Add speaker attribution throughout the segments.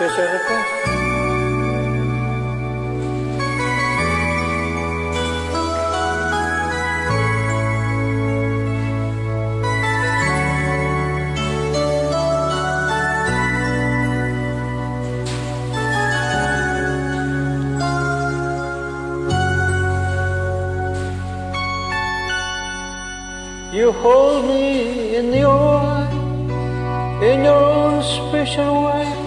Speaker 1: request. You hold me in your in your own special way.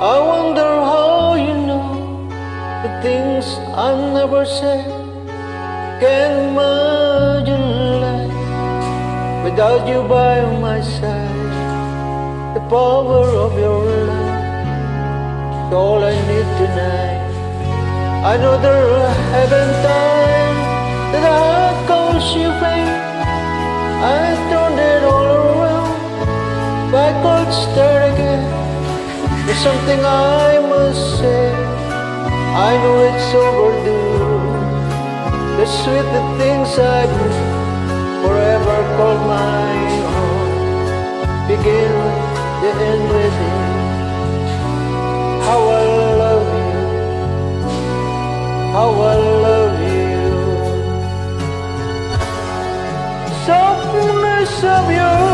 Speaker 1: I wonder how you know the things I never said. Can't imagine life without you by my side. The power of your love is all I need tonight. I know there haven't time that I calls you. I There's something I must say. I know it's overdue. The sweet the things I do forever call my own. Begin the end with you. How I love you. How I love you. Softness of your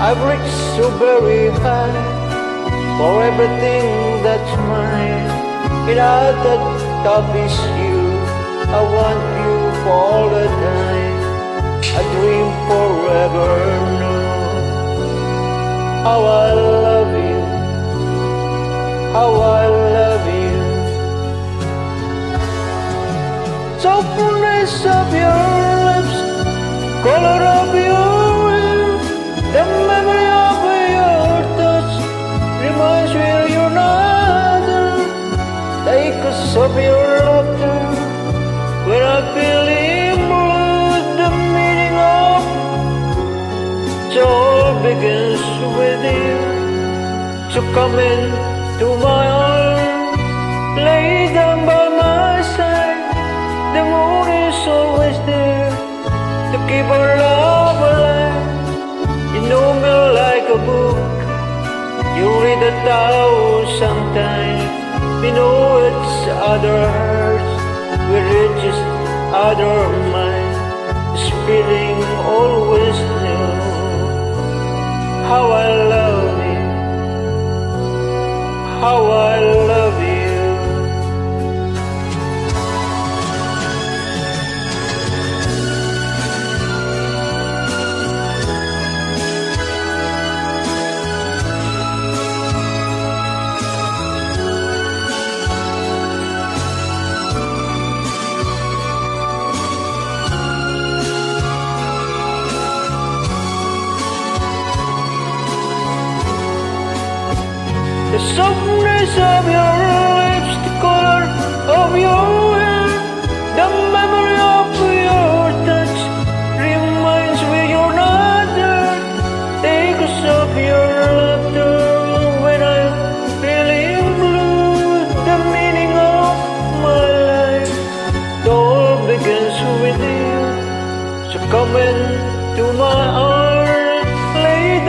Speaker 1: I've reached so very high for everything that's mine. And at the top is you. I want you for all the time. I dream forever now. How I love you. How I love you. Softness of your of your laughter, when I feel feeling blue, the meaning of it all begins with you. So come into my arms, lay down by my side. The moon is always there to keep our love alive. You know me like a book, you read a thousand times. you know it's other hearts, we reach other minds. Feeling always The softness of your lips, the color of your hair, the memory of your touch reminds me you're not there. The echoes of your laughter when I'm feeling blue, the meaning of my life. It all begins with you. So come into my arms, lay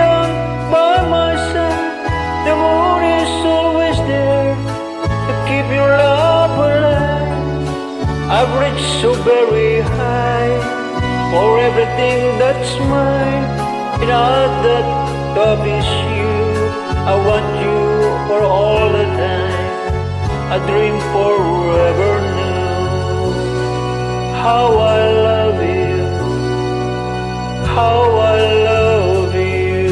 Speaker 1: keep your love alive. I've reached so very high for everything that's mine. And at the top is you. I want you for all the time. I dream forever new. How I love you. How I love you.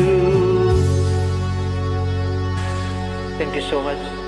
Speaker 1: Thank you so much.